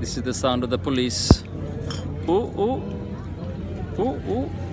This is the sound of the police. Ooh! Ooh! Ooh! Ooh!